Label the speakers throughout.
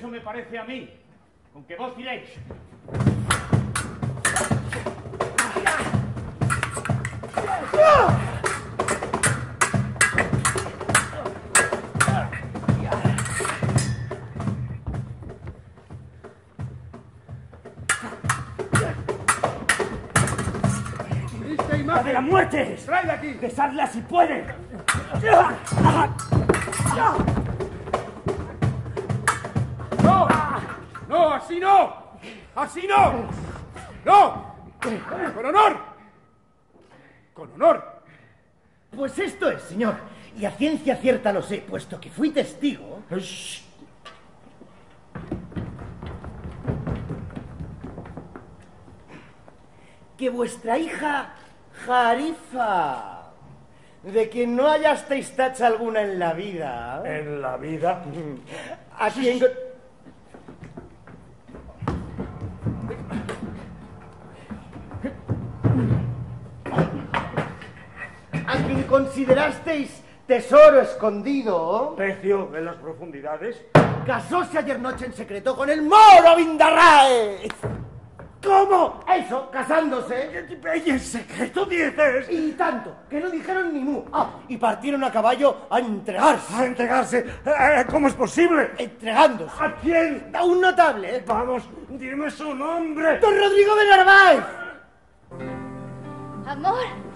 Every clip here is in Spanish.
Speaker 1: Eso me parece a mí. Con que vos diréis. ¡La de la muerte!
Speaker 2: ¡Trae aquí!
Speaker 1: ¡Besadla si puede!
Speaker 2: Así no! ¡Así no! ¡No! ¡Con honor! ¡Con honor!
Speaker 3: Pues esto es, señor. Y a ciencia cierta lo sé, puesto que fui testigo. Que vuestra hija Jarifa, de que no hallasteis tacha alguna en la vida.
Speaker 1: ¿En la vida?
Speaker 3: Aquí en... considerasteis tesoro escondido.
Speaker 1: Pecio en las profundidades.
Speaker 3: Casóse ayer noche en secreto con el moro Vindarraez. ¿Cómo? Eso, casándose.
Speaker 1: ¿Y en secreto dices?
Speaker 3: Y tanto, que no dijeron ni mu. Ah, y partieron a caballo a entregarse.
Speaker 1: ¿A entregarse? Eh, ¿Cómo es posible?
Speaker 3: Entregándose.
Speaker 1: ¿A quién?
Speaker 3: A un notable, ¿eh?
Speaker 1: Vamos, dime su nombre.
Speaker 3: Don Rodrigo de Narváez.
Speaker 4: Amor.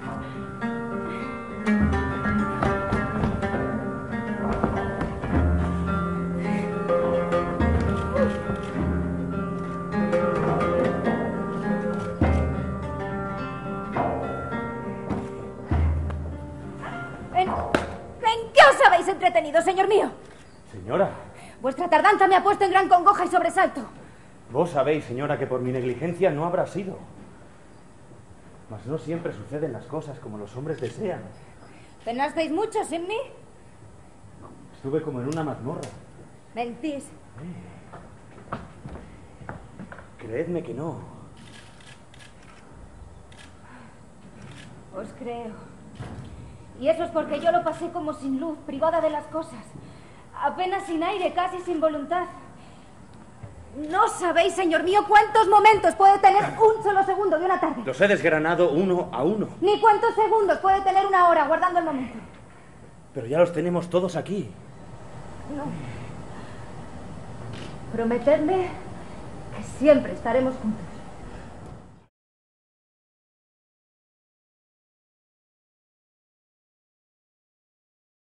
Speaker 4: ¿En qué os habéis entretenido, señor mío?
Speaker 1: Señora,
Speaker 4: Vuestra tardanza me ha puesto en gran congoja y sobresalto.
Speaker 1: vos sabéis, señora, que por mi negligencia no habrá sido. Mas no siempre suceden las cosas como los hombres desean.
Speaker 4: ¿Penasteis mucho sin mí?
Speaker 1: Estuve como en una mazmorra.
Speaker 4: Mentís.
Speaker 1: Creedme que no.
Speaker 4: Os creo. Y eso es porque yo lo pasé como sin luz, privada de las cosas. Apenas sin aire, casi sin voluntad. No sabéis, señor mío, cuántos momentos puede tener un solo segundo de una tarde.
Speaker 1: Los he desgranado uno a uno.
Speaker 4: Ni cuántos segundos puede tener una hora guardando el momento.
Speaker 1: Pero ya los tenemos todos aquí.
Speaker 4: No. Prometedme que siempre estaremos juntos.